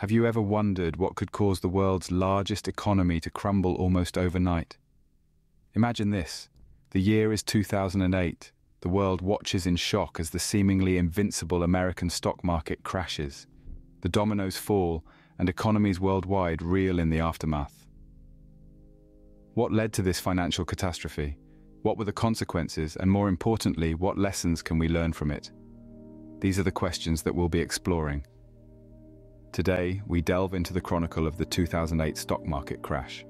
Have you ever wondered what could cause the world's largest economy to crumble almost overnight? Imagine this. The year is 2008. The world watches in shock as the seemingly invincible American stock market crashes. The dominoes fall and economies worldwide reel in the aftermath. What led to this financial catastrophe? What were the consequences, and more importantly, what lessons can we learn from it? These are the questions that we'll be exploring. Today, we delve into the chronicle of the 2008 stock market crash.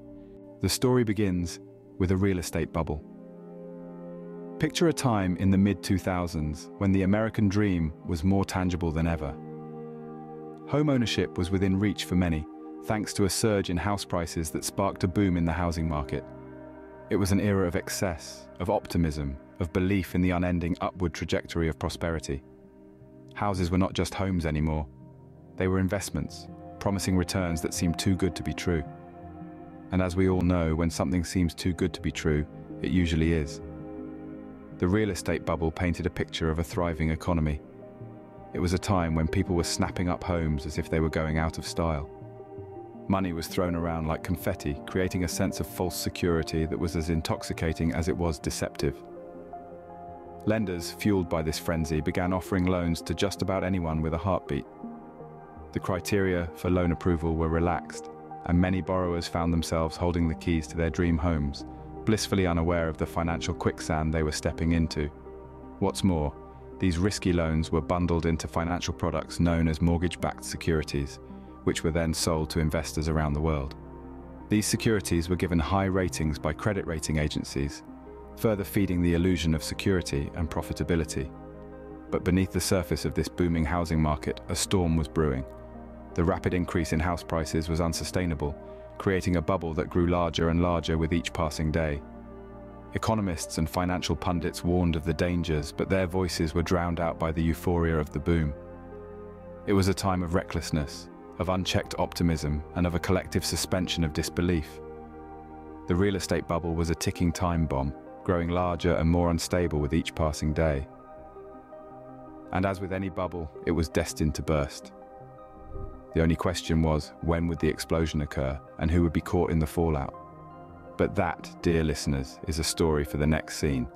The story begins with a real estate bubble. Picture a time in the mid-2000s when the American dream was more tangible than ever. Home ownership was within reach for many, thanks to a surge in house prices that sparked a boom in the housing market. It was an era of excess, of optimism, of belief in the unending upward trajectory of prosperity. Houses were not just homes anymore. They were investments, promising returns that seemed too good to be true. And as we all know, when something seems too good to be true, it usually is. The real estate bubble painted a picture of a thriving economy. It was a time when people were snapping up homes as if they were going out of style. Money was thrown around like confetti, creating a sense of false security that was as intoxicating as it was deceptive. Lenders, fueled by this frenzy, began offering loans to just about anyone with a heartbeat. The criteria for loan approval were relaxed, and many borrowers found themselves holding the keys to their dream homes, blissfully unaware of the financial quicksand they were stepping into. What's more, these risky loans were bundled into financial products known as mortgage-backed securities, which were then sold to investors around the world. These securities were given high ratings by credit rating agencies, further feeding the illusion of security and profitability. But beneath the surface of this booming housing market, a storm was brewing. The rapid increase in house prices was unsustainable, creating a bubble that grew larger and larger with each passing day. Economists and financial pundits warned of the dangers, but their voices were drowned out by the euphoria of the boom. It was a time of recklessness, of unchecked optimism, and of a collective suspension of disbelief. The real estate bubble was a ticking time bomb, growing larger and more unstable with each passing day. And as with any bubble, it was destined to burst. The only question was, when would the explosion occur, and who would be caught in the fallout? But that, dear listeners, is a story for the next scene.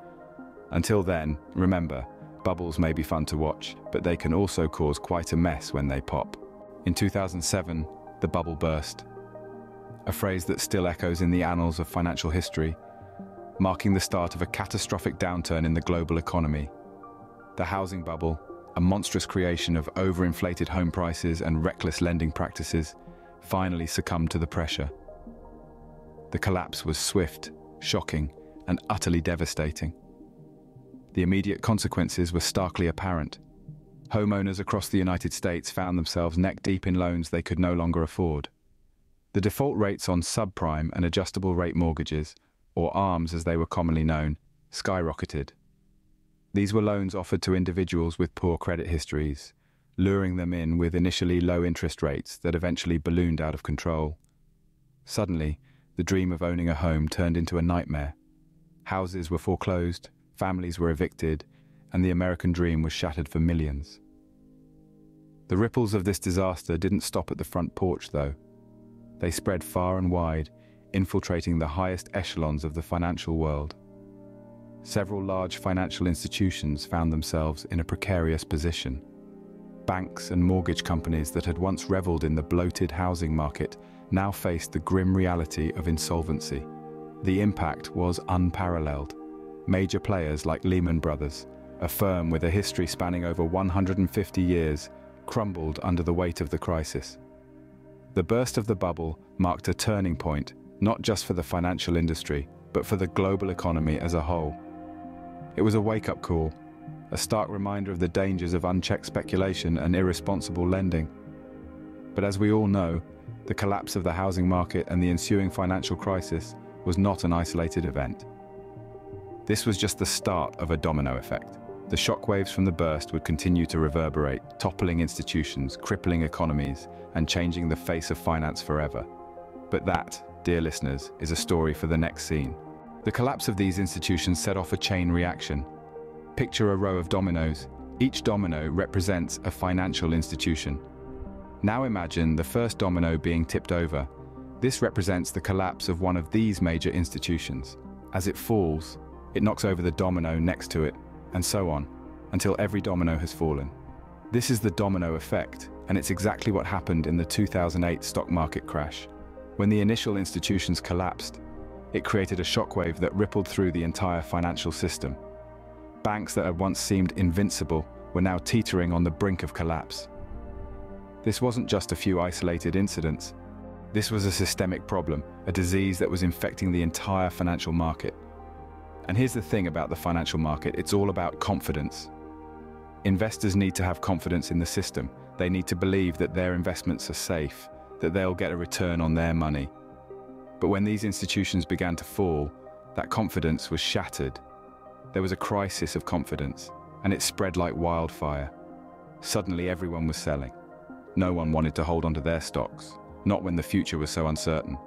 Until then, remember, bubbles may be fun to watch, but they can also cause quite a mess when they pop. In 2007, the bubble burst, a phrase that still echoes in the annals of financial history, marking the start of a catastrophic downturn in the global economy. The housing bubble, a monstrous creation of overinflated home prices and reckless lending practices, finally succumbed to the pressure. The collapse was swift, shocking, and utterly devastating. The immediate consequences were starkly apparent. Homeowners across the United States found themselves neck deep in loans they could no longer afford. The default rates on subprime and adjustable rate mortgages, or ARMs as they were commonly known, skyrocketed. These were loans offered to individuals with poor credit histories, luring them in with initially low interest rates that eventually ballooned out of control. Suddenly, the dream of owning a home turned into a nightmare. Houses were foreclosed, families were evicted, and the American dream was shattered for millions. The ripples of this disaster didn't stop at the front porch, though. They spread far and wide, infiltrating the highest echelons of the financial world. Several large financial institutions found themselves in a precarious position. Banks and mortgage companies that had once reveled in the bloated housing market now faced the grim reality of insolvency. The impact was unparalleled. Major players like Lehman Brothers, a firm with a history spanning over 150 years, crumbled under the weight of the crisis. The burst of the bubble marked a turning point, not just for the financial industry, but for the global economy as a whole. It was a wake-up call, a stark reminder of the dangers of unchecked speculation and irresponsible lending. But as we all know, the collapse of the housing market and the ensuing financial crisis was not an isolated event. This was just the start of a domino effect. The shockwaves from the burst would continue to reverberate, toppling institutions, crippling economies, and changing the face of finance forever. But that, dear listeners, is a story for the next scene. The collapse of these institutions set off a chain reaction. Picture a row of dominoes. Each domino represents a financial institution. Now imagine the first domino being tipped over. This represents the collapse of one of these major institutions. As it falls, it knocks over the domino next to it, and so on, until every domino has fallen. This is the domino effect, and it's exactly what happened in the 2008 stock market crash. When the initial institutions collapsed, it created a shockwave that rippled through the entire financial system. Banks that had once seemed invincible were now teetering on the brink of collapse. This wasn't just a few isolated incidents. This was a systemic problem, a disease that was infecting the entire financial market. And here's the thing about the financial market, it's all about confidence. Investors need to have confidence in the system. They need to believe that their investments are safe, that they'll get a return on their money. But when these institutions began to fall, that confidence was shattered. There was a crisis of confidence, and it spread like wildfire. Suddenly everyone was selling. No one wanted to hold onto their stocks, not when the future was so uncertain.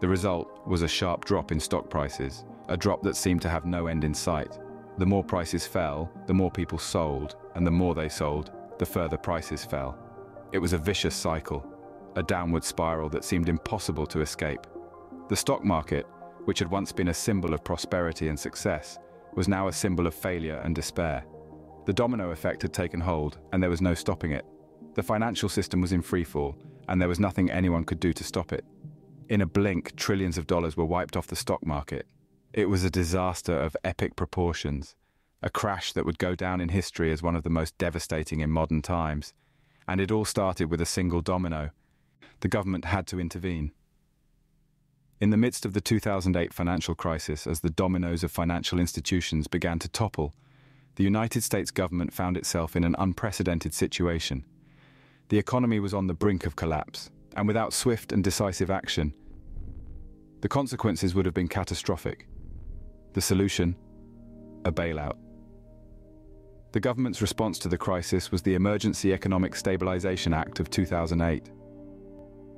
The result was a sharp drop in stock prices, a drop that seemed to have no end in sight. The more prices fell, the more people sold, and the more they sold, the further prices fell. It was a vicious cycle, a downward spiral that seemed impossible to escape. The stock market, which had once been a symbol of prosperity and success, was now a symbol of failure and despair. The domino effect had taken hold, and there was no stopping it. The financial system was in freefall, and there was nothing anyone could do to stop it. In a blink, trillions of dollars were wiped off the stock market. It was a disaster of epic proportions, a crash that would go down in history as one of the most devastating in modern times. And it all started with a single domino. The government had to intervene. In the midst of the 2008 financial crisis, as the dominoes of financial institutions began to topple, the United States government found itself in an unprecedented situation. The economy was on the brink of collapse, and without swift and decisive action, the consequences would have been catastrophic. The solution? A bailout. The government's response to the crisis was the Emergency Economic Stabilization Act of 2008.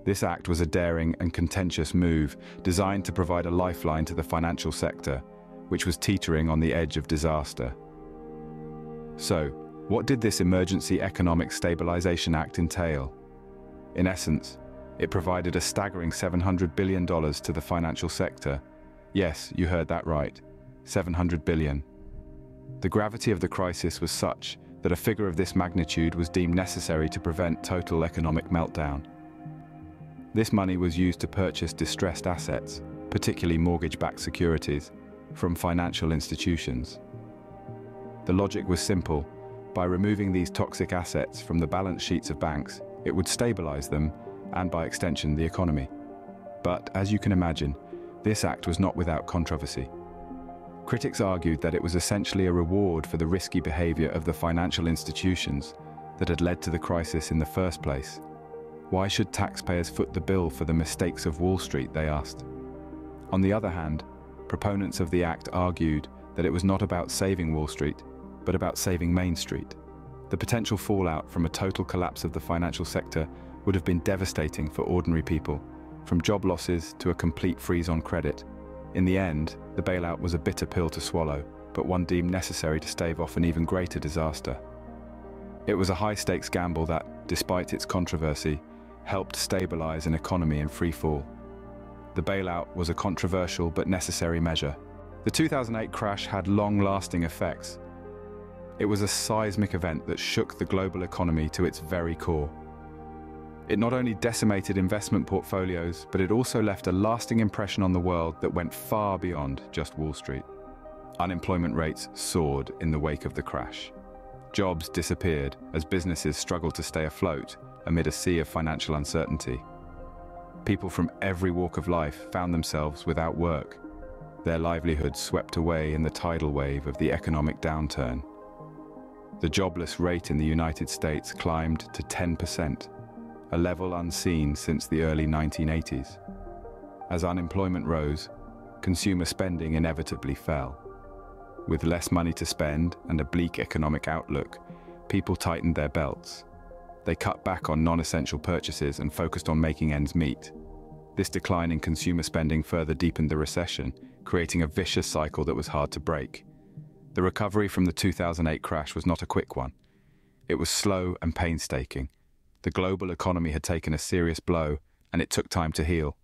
This act was a daring and contentious move designed to provide a lifeline to the financial sector, which was teetering on the edge of disaster. So, what did this Emergency Economic Stabilization Act entail? In essence, it provided a staggering $700 billion to the financial sector. Yes, you heard that right. 700 billion. The gravity of the crisis was such that a figure of this magnitude was deemed necessary to prevent total economic meltdown. This money was used to purchase distressed assets, particularly mortgage-backed securities, from financial institutions. The logic was simple. By removing these toxic assets from the balance sheets of banks, it would stabilize them and by extension the economy. But as you can imagine, this act was not without controversy. Critics argued that it was essentially a reward for the risky behavior of the financial institutions that had led to the crisis in the first place. Why should taxpayers foot the bill for the mistakes of Wall Street, they asked. On the other hand, proponents of the act argued that it was not about saving Wall Street, but about saving Main Street. The potential fallout from a total collapse of the financial sector would have been devastating for ordinary people, from job losses to a complete freeze on credit. In the end, the bailout was a bitter pill to swallow, but one deemed necessary to stave off an even greater disaster. It was a high-stakes gamble that, despite its controversy, helped stabilize an economy in free fall. The bailout was a controversial but necessary measure. The 2008 crash had long-lasting effects. It was a seismic event that shook the global economy to its very core. It not only decimated investment portfolios, but it also left a lasting impression on the world that went far beyond just Wall Street. Unemployment rates soared in the wake of the crash. Jobs disappeared as businesses struggled to stay afloat amid a sea of financial uncertainty. People from every walk of life found themselves without work, their livelihoods swept away in the tidal wave of the economic downturn. The jobless rate in the United States climbed to 10%, a level unseen since the early 1980s. As unemployment rose, consumer spending inevitably fell. With less money to spend and a bleak economic outlook, people tightened their belts. They cut back on non-essential purchases and focused on making ends meet. This decline in consumer spending further deepened the recession, creating a vicious cycle that was hard to break. The recovery from the 2008 crash was not a quick one. It was slow and painstaking, The global economy had taken a serious blow, and it took time to heal.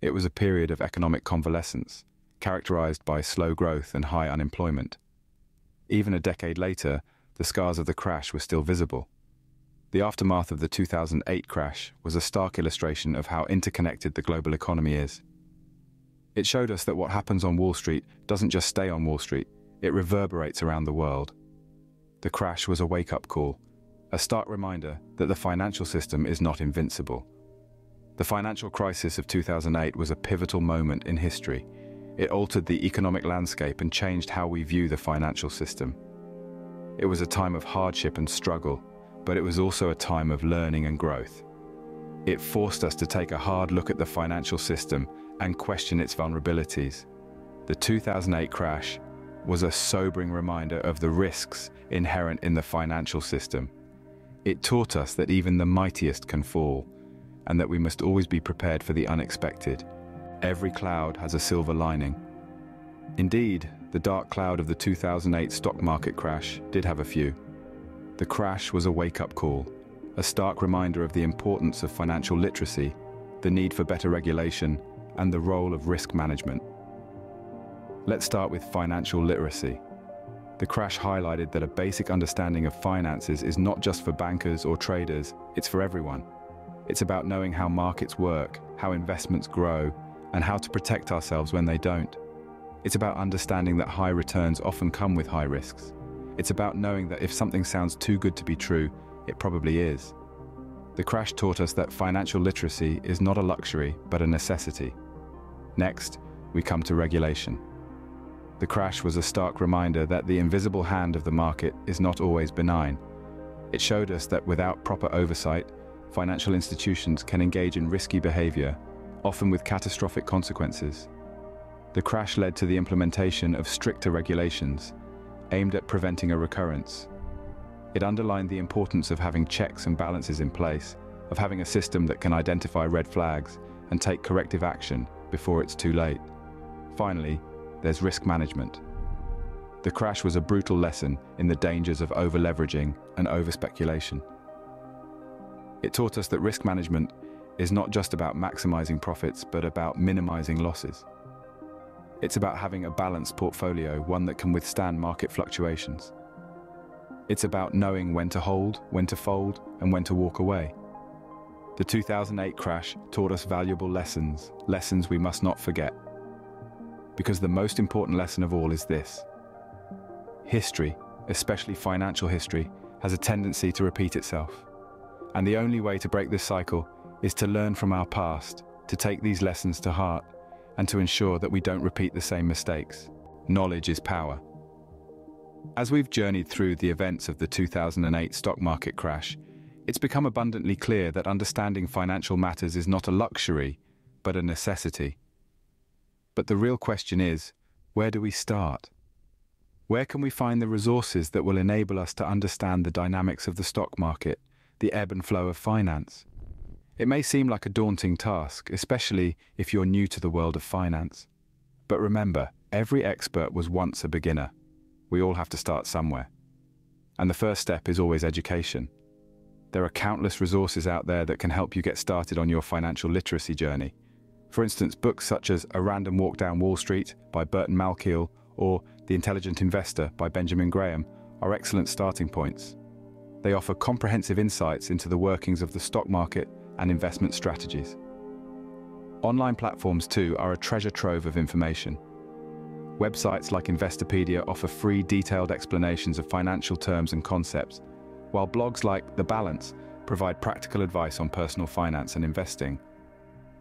It was a period of economic convalescence, characterized by slow growth and high unemployment. Even a decade later, the scars of the crash were still visible. The aftermath of the 2008 crash was a stark illustration of how interconnected the global economy is. It showed us that what happens on Wall Street doesn't just stay on Wall Street, it reverberates around the world. The crash was a wake up call, a stark reminder that the financial system is not invincible. The financial crisis of 2008 was a pivotal moment in history. It altered the economic landscape and changed how we view the financial system. It was a time of hardship and struggle, but it was also a time of learning and growth. It forced us to take a hard look at the financial system and question its vulnerabilities. The 2008 crash was a sobering reminder of the risks inherent in the financial system. It taught us that even the mightiest can fall, and that we must always be prepared for the unexpected. Every cloud has a silver lining. Indeed, the dark cloud of the 2008 stock market crash did have a few. The crash was a wake-up call, a stark reminder of the importance of financial literacy, the need for better regulation, and the role of risk management. Let's start with financial literacy. The crash highlighted that a basic understanding of finances is not just for bankers or traders, it's for everyone. It's about knowing how markets work, how investments grow, and how to protect ourselves when they don't. It's about understanding that high returns often come with high risks. It's about knowing that if something sounds too good to be true, it probably is. The crash taught us that financial literacy is not a luxury, but a necessity. Next, we come to regulation. The crash was a stark reminder that the invisible hand of the market is not always benign. It showed us that without proper oversight, financial institutions can engage in risky behavior, often with catastrophic consequences. The crash led to the implementation of stricter regulations, aimed at preventing a recurrence. It underlined the importance of having checks and balances in place, of having a system that can identify red flags and take corrective action before it's too late. Finally, there's risk management. The crash was a brutal lesson in the dangers of over-leveraging and over-speculation. It taught us that risk management is not just about maximizing profits, but about minimizing losses. It's about having a balanced portfolio, one that can withstand market fluctuations. It's about knowing when to hold, when to fold, and when to walk away. The 2008 crash taught us valuable lessons, lessons we must not forget. Because the most important lesson of all is this. History, especially financial history, has a tendency to repeat itself. And the only way to break this cycle is to learn from our past, to take these lessons to heart, and to ensure that we don't repeat the same mistakes. Knowledge is power. As we've journeyed through the events of the 2008 stock market crash, it's become abundantly clear that understanding financial matters is not a luxury, but a necessity. But the real question is, where do we start? Where can we find the resources that will enable us to understand the dynamics of the stock market the ebb and flow of finance. It may seem like a daunting task, especially if you're new to the world of finance. But remember, every expert was once a beginner. We all have to start somewhere. And the first step is always education. There are countless resources out there that can help you get started on your financial literacy journey. For instance, books such as A Random Walk Down Wall Street by Burton Malkiel or The Intelligent Investor by Benjamin Graham are excellent starting points. They offer comprehensive insights into the workings of the stock market and investment strategies. Online platforms too are a treasure trove of information. Websites like Investopedia offer free detailed explanations of financial terms and concepts, while blogs like The Balance provide practical advice on personal finance and investing.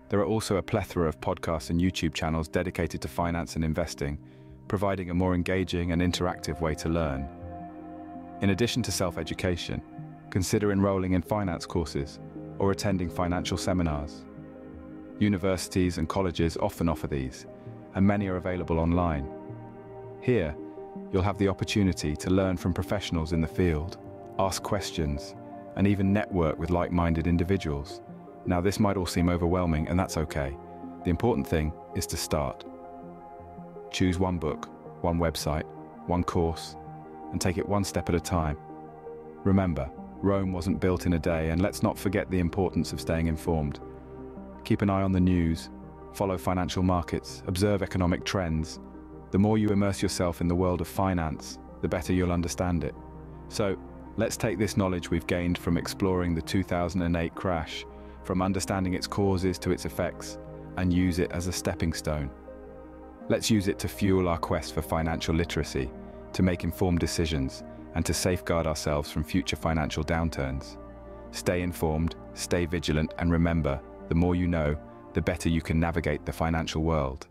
There are also a plethora of podcasts and YouTube channels dedicated to finance and investing, providing a more engaging and interactive way to learn. In addition to self-education, consider enrolling in finance courses or attending financial seminars. Universities and colleges often offer these, and many are available online. Here, you'll have the opportunity to learn from professionals in the field, ask questions, and even network with like-minded individuals. Now this might all seem overwhelming, and that's okay. The important thing is to start. Choose one book, one website, one course, and take it one step at a time. Remember, Rome wasn't built in a day, and let's not forget the importance of staying informed. Keep an eye on the news, follow financial markets, observe economic trends. The more you immerse yourself in the world of finance, the better you'll understand it. So, let's take this knowledge we've gained from exploring the 2008 crash, from understanding its causes to its effects, and use it as a stepping stone. Let's use it to fuel our quest for financial literacy, to make informed decisions, and to safeguard ourselves from future financial downturns. Stay informed, stay vigilant, and remember, the more you know, the better you can navigate the financial world.